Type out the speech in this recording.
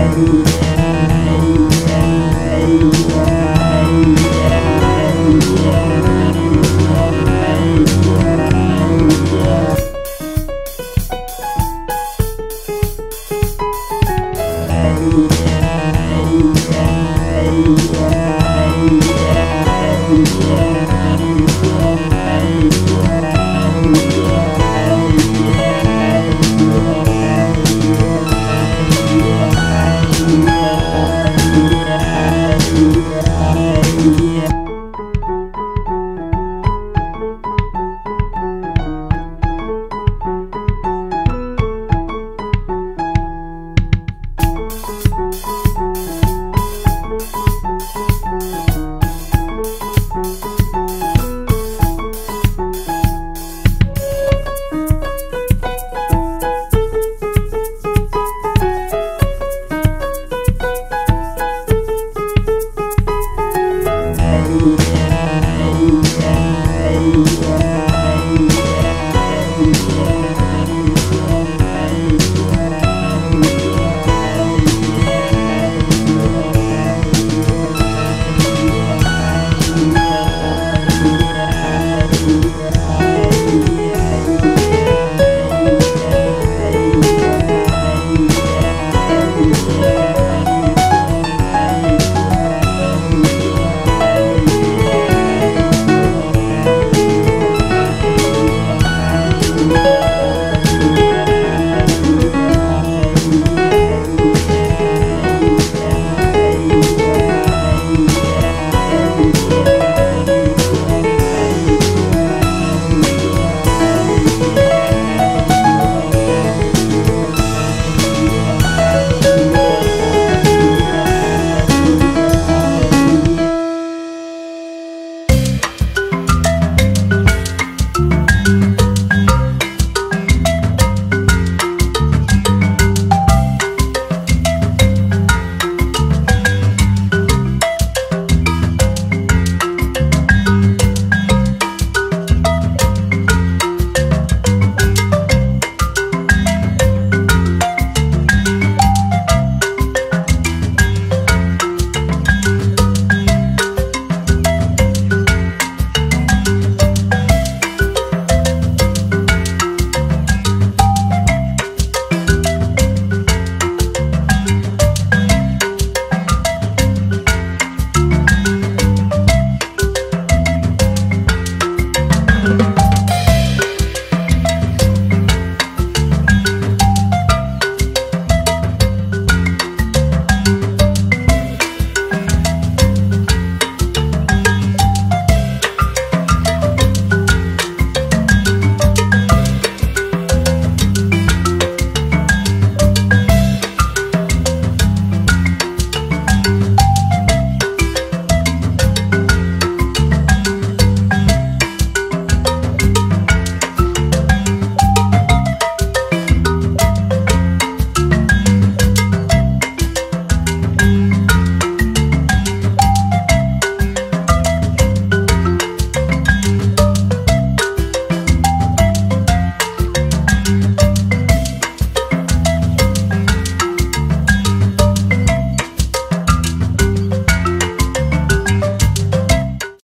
Yeah. Oh,